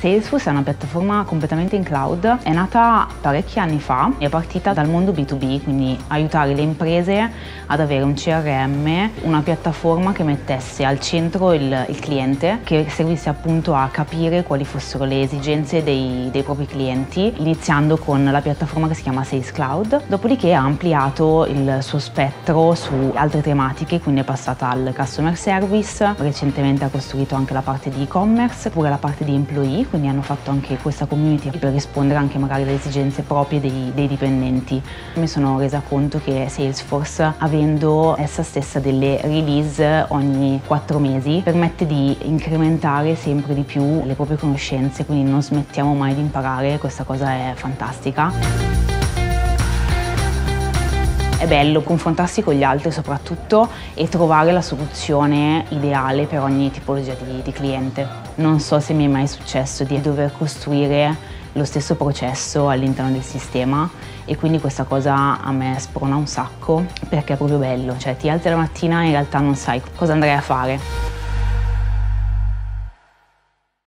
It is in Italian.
Salesforce è una piattaforma completamente in cloud, è nata parecchi anni fa, è partita dal mondo B2B, quindi aiutare le imprese ad avere un CRM, una piattaforma che mettesse al centro il, il cliente, che servisse appunto a capire quali fossero le esigenze dei, dei propri clienti, iniziando con la piattaforma che si chiama Sales Cloud, dopodiché ha ampliato il suo spettro su altre tematiche, quindi è passata al customer service, recentemente ha costruito anche la parte di e-commerce, pure la parte di employee, quindi hanno fatto anche questa community per rispondere anche magari alle esigenze proprie dei, dei dipendenti. Mi sono resa conto che Salesforce, avendo essa stessa delle release ogni quattro mesi, permette di incrementare sempre di più le proprie conoscenze, quindi non smettiamo mai di imparare, questa cosa è fantastica. Bello confrontarsi con gli altri soprattutto e trovare la soluzione ideale per ogni tipologia di, di cliente. Non so se mi è mai successo di dover costruire lo stesso processo all'interno del sistema e quindi questa cosa a me sprona un sacco perché è proprio bello, cioè ti alzi la mattina e in realtà non sai cosa andrai a fare.